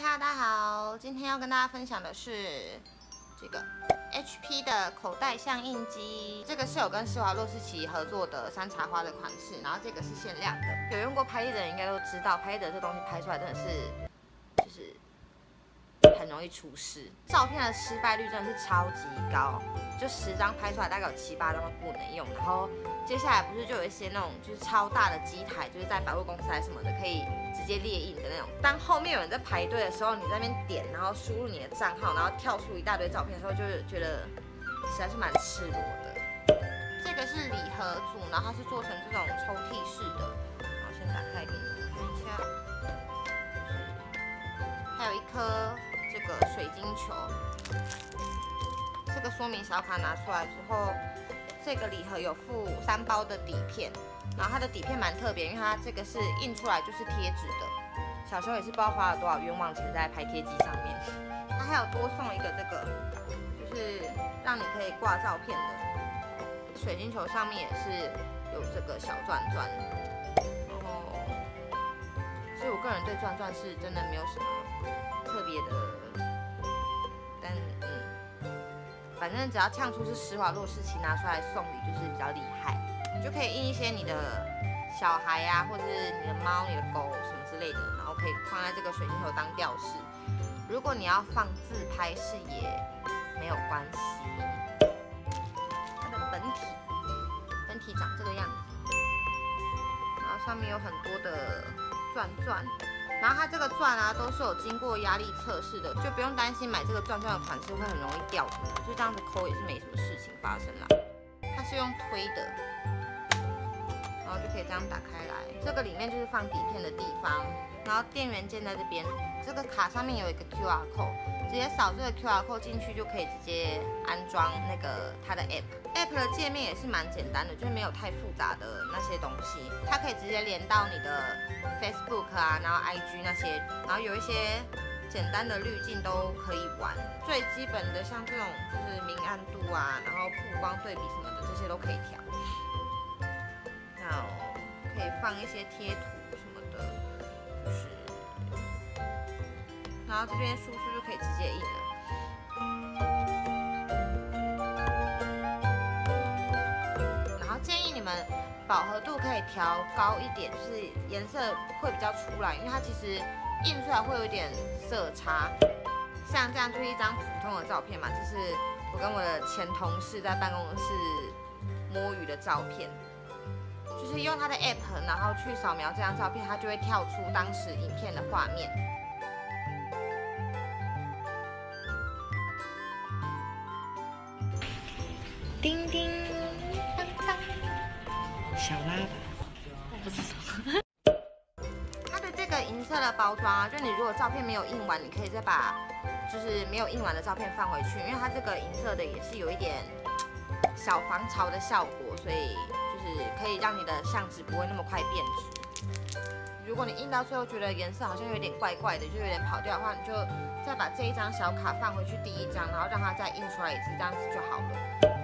哈，大家好，今天要跟大家分享的是这个 HP 的口袋相印机，这个是有跟施华洛世奇合作的山茶花的款式，然后这个是限量的。有用过拍立得的人应该都知道，拍立得这东西拍出来真的是就是很容易出事，照片的失败率真的是超级高，就十张拍出来大概有七八张都不能用。然后接下来不是就有一些那种就是超大的机台，就是在百货公司还什么的可以。直接列印的那种。当后面有人在排队的时候，你在那边点，然后输入你的账号，然后跳出一大堆照片的时候，就是觉得实在是蛮赤裸的。这个是礼盒组，然后它是做成这种抽屉式的。然后先打开给你们看一下，还有一颗这个水晶球。这个说明小卡拿出来之后，这个礼盒有附三包的底片。然后它的底片蛮特别，因为它这个是印出来就是贴纸的。小时候也是不知道花了多少冤枉钱在拍贴机上面。它还有多送一个这个，就是让你可以挂照片的水晶球，上面也是有这个小钻钻。然后，所以我个人对钻钻是真的没有什么特别的，但嗯，反正只要呛出是施华洛世奇拿出来送礼，就是比较厉害。你就可以印一些你的小孩呀，或者是你的猫、你的狗什么之类的，然后可以放在这个水晶球当吊饰。如果你要放自拍是也没有关系。它的本体，本体长这个样子，然后上面有很多的钻钻，然后它这个钻啊都是有经过压力测试的，就不用担心买这个钻钻的款式会很容易掉，就这样子抠也是没什么事情发生啦。它是用推的。以这样打开来，这个里面就是放底片的地方，然后电源键在这边，这个卡上面有一个 QR code，直接扫这个 QR code 进去就可以直接安装那个它的 app。app 的界面也是蛮简单的，就是没有太复杂的那些东西，它可以直接连到你的 Facebook 啊，然后 IG 那些，然后有一些简单的滤镜都可以玩。最基本的像这种就是明暗度啊，然后曝光对比什么的，这些都可以调。放一些贴图什么的，就是，然后这边输出就可以直接印了。然后建议你们饱和度可以调高一点，就是颜色会比较出来，因为它其实印出来会有一点色差。像这样就是一张普通的照片嘛，这是我跟我的前同事在办公室摸鱼的照片。就是用它的 app，然后去扫描这张照片，它就会跳出当时影片的画面。叮叮当当，小拉吧，我不知道。它的这个银色的包装啊，就你如果照片没有印完，你可以再把就是没有印完的照片放回去，因为它这个银色的也是有一点小防潮的效果，所以。是可以让你的相纸不会那么快变质。如果你印到最后觉得颜色好像有点怪怪的，就有点跑掉的话，你就再把这一张小卡放回去第一张，然后让它再印出来一次，这样子就好了。